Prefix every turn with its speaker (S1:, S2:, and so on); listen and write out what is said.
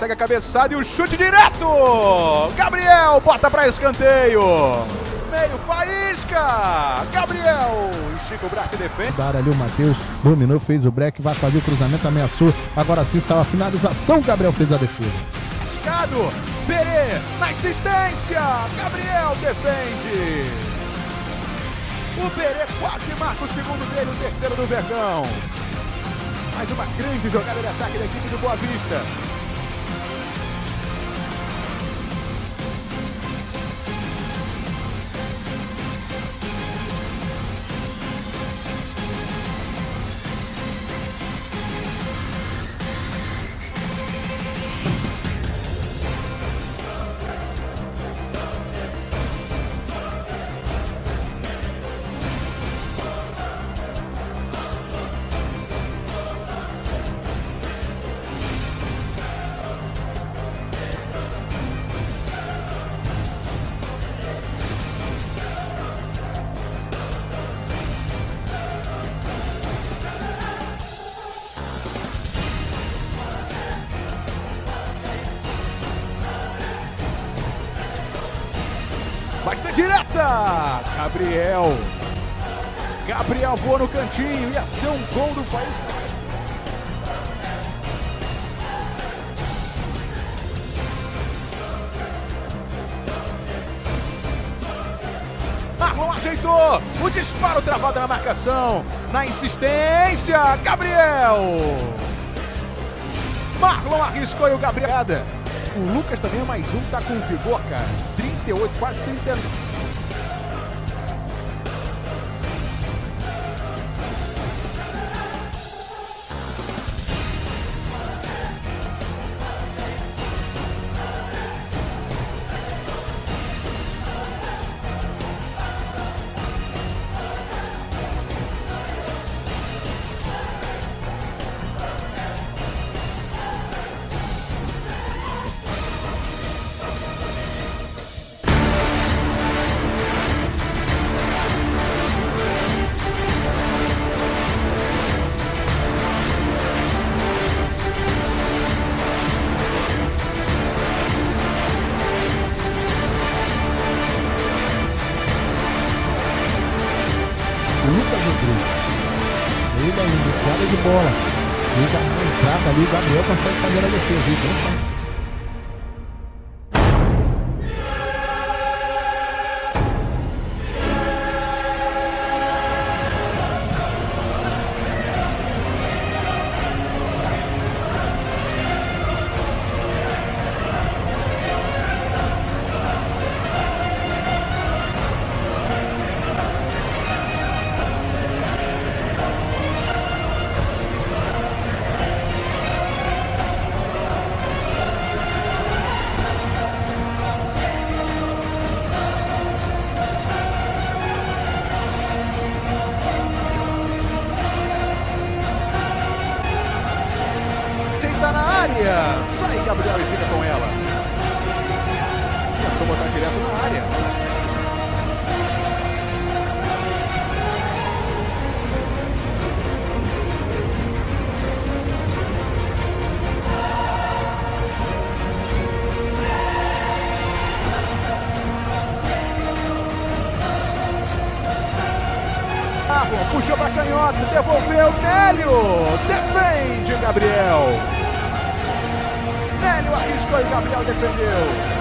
S1: pega a cabeçada e o chute direto! Gabriel bota para escanteio! Meio faísca! Gabriel estica o braço e defende.
S2: Dar ali o Matheus, dominou, fez o break, vai fazer o cruzamento, ameaçou. Agora sim saiu a finalização, Gabriel fez a defesa.
S1: Escado, Perê na insistência, Gabriel defende. O Perê quase marca o segundo dele, o terceiro do Verdão. Mais uma grande jogada de ataque da equipe do Boa Vista. Batida direta! Gabriel. Gabriel voa no cantinho. Ia ser um gol do país. Marlon ajeitou. O disparo travado na marcação. Na insistência. Gabriel. Marlon arriscou e o Gabriel. O Lucas também é mais um, tá com vigor, cara. 38, quase 39.
S2: Lucas Rodrigues. Ele ainda fora de bola. Liga na entrada ali, o Gabriel consegue fazer a defesa. Então,
S1: Sai Gabriel e fica com ela. Tentou botar direto na área. Marlon puxou para canhota, devolveu Nélio. Defende Gabriel. Nélio arriscou e Gabriel defendeu.